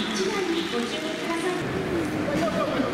1番にご注目ください。